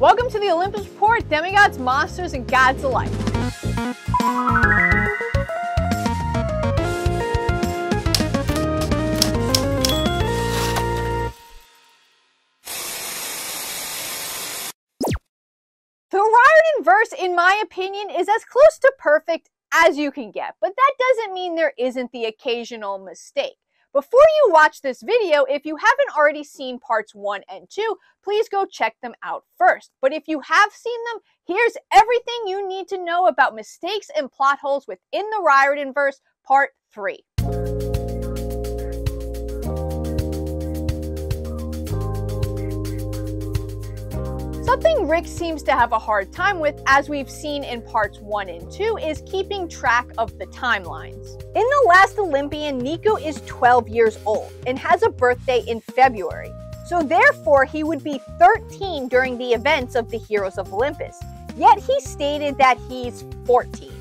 Welcome to the Olympus Report, demigods, monsters, and gods alike. The Riordan verse, in my opinion, is as close to perfect as you can get, but that doesn't mean there isn't the occasional mistake. Before you watch this video, if you haven't already seen parts 1 and 2, please go check them out first. But if you have seen them, here's everything you need to know about mistakes and plot holes within the Riordan verse, part 3. Something Rick seems to have a hard time with, as we've seen in parts 1 and 2, is keeping track of the timelines. In The Last Olympian, Nico is 12 years old and has a birthday in February, so therefore he would be 13 during the events of the Heroes of Olympus. Yet he stated that he's 14.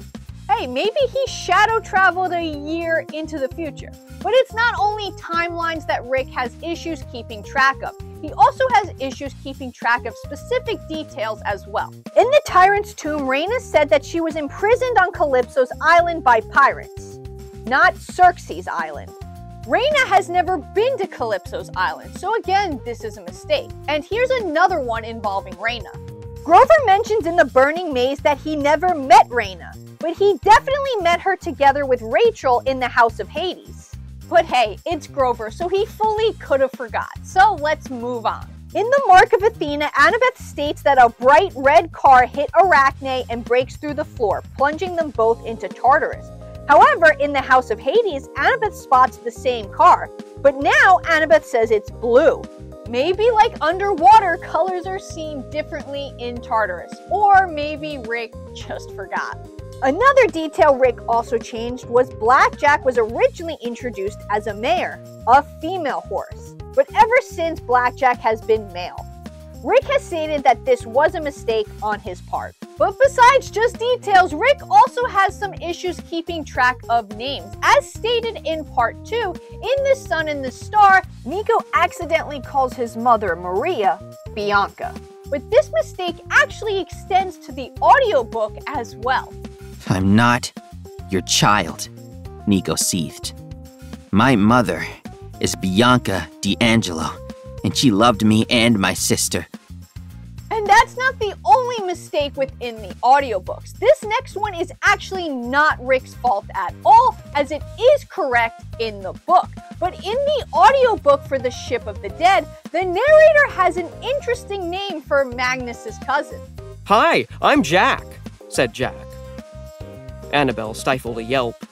Hey, maybe he shadow traveled a year into the future. But it's not only timelines that Rick has issues keeping track of. He also has issues keeping track of specific details as well. In the Tyrant's Tomb, Reyna said that she was imprisoned on Calypso's island by pirates, not Circe's island. Reyna has never been to Calypso's island, so again, this is a mistake. And here's another one involving Reyna. Grover mentions in the Burning Maze that he never met Reyna, but he definitely met her together with Rachel in the House of Hades. But hey, it's Grover, so he fully could have forgot. So let's move on. In the Mark of Athena, Annabeth states that a bright red car hit Arachne and breaks through the floor, plunging them both into Tartarus. However, in the House of Hades, Annabeth spots the same car, but now Annabeth says it's blue. Maybe like underwater, colors are seen differently in Tartarus, or maybe Rick just forgot. Another detail Rick also changed was Blackjack was originally introduced as a mare, a female horse, but ever since Blackjack has been male. Rick has stated that this was a mistake on his part. But besides just details, Rick also has some issues keeping track of names. As stated in part 2, in The Sun and the Star, Nico accidentally calls his mother, Maria, Bianca. But this mistake actually extends to the audiobook as well. I'm not your child, Nico seethed. My mother is Bianca di Angelo, and she loved me and my sister. That's not the only mistake within the audiobooks. This next one is actually not Rick's fault at all, as it is correct in the book. But in the audiobook for The Ship of the Dead, the narrator has an interesting name for Magnus's cousin. Hi, I'm Jack, said Jack. Annabelle stifled a yelp.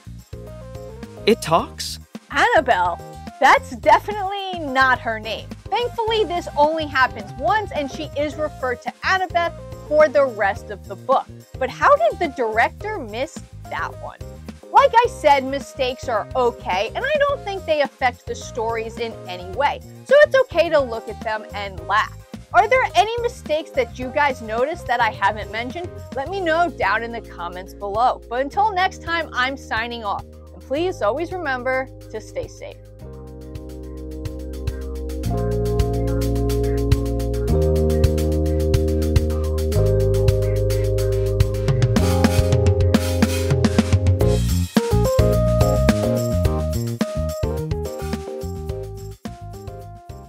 It talks? Annabelle? That's definitely not her name. Thankfully, this only happens once and she is referred to Annabeth for the rest of the book. But how did the director miss that one? Like I said, mistakes are okay, and I don't think they affect the stories in any way. So it's okay to look at them and laugh. Are there any mistakes that you guys noticed that I haven't mentioned? Let me know down in the comments below. But until next time, I'm signing off. And please always remember to stay safe.